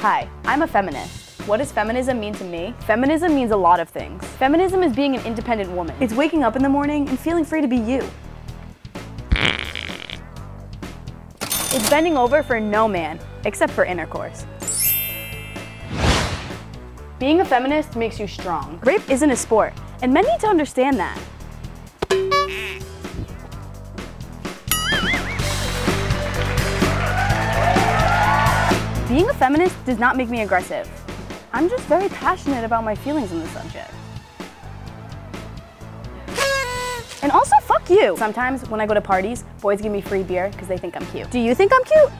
Hi, I'm a feminist. What does feminism mean to me? Feminism means a lot of things. Feminism is being an independent woman. It's waking up in the morning and feeling free to be you. It's bending over for no man, except for intercourse. Being a feminist makes you strong. Rape isn't a sport, and men need to understand that. Being a feminist does not make me aggressive. I'm just very passionate about my feelings on the subject. And also, fuck you! Sometimes when I go to parties, boys give me free beer because they think I'm cute. Do you think I'm cute?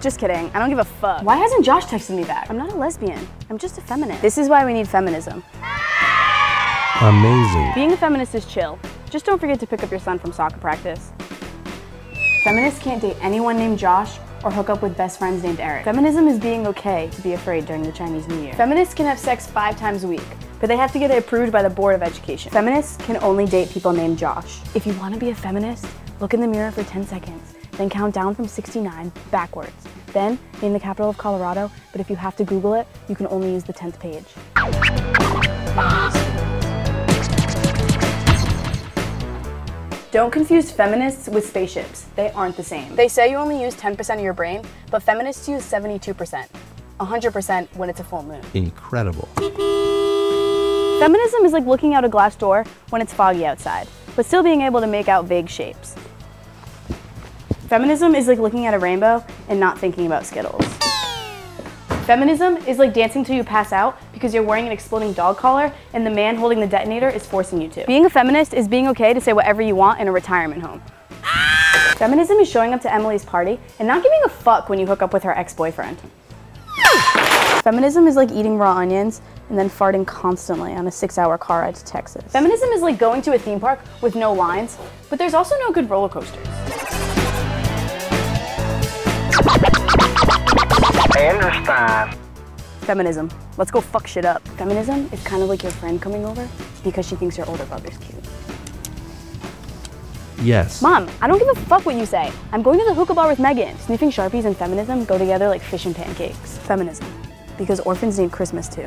Just kidding, I don't give a fuck. Why hasn't Josh texted me back? I'm not a lesbian, I'm just a feminist. This is why we need feminism. Amazing. Being a feminist is chill. Just don't forget to pick up your son from soccer practice. Feminists can't date anyone named Josh or hook up with best friends named Eric. Feminism is being okay to be afraid during the Chinese New Year. Feminists can have sex five times a week, but they have to get it approved by the Board of Education. Feminists can only date people named Josh. If you want to be a feminist, look in the mirror for 10 seconds, then count down from 69 backwards. Then name the capital of Colorado, but if you have to Google it, you can only use the 10th page. Don't confuse feminists with spaceships. They aren't the same. They say you only use 10% of your brain, but feminists use 72%. 100% when it's a full moon. Incredible. Feminism is like looking out a glass door when it's foggy outside, but still being able to make out vague shapes. Feminism is like looking at a rainbow and not thinking about Skittles. Feminism is like dancing till you pass out because you're wearing an exploding dog collar and the man holding the detonator is forcing you to. Being a feminist is being okay to say whatever you want in a retirement home. Feminism is showing up to Emily's party and not giving a fuck when you hook up with her ex-boyfriend. Feminism is like eating raw onions and then farting constantly on a six-hour car ride to Texas. Feminism is like going to a theme park with no lines, but there's also no good roller coasters. I understand. Feminism. Let's go fuck shit up. Feminism is kind of like your friend coming over because she thinks your older brother's cute. Yes. Mom, I don't give a fuck what you say. I'm going to the hookah bar with Megan. Sniffing Sharpies and feminism go together like fish and pancakes. Feminism. Because orphans need Christmas too.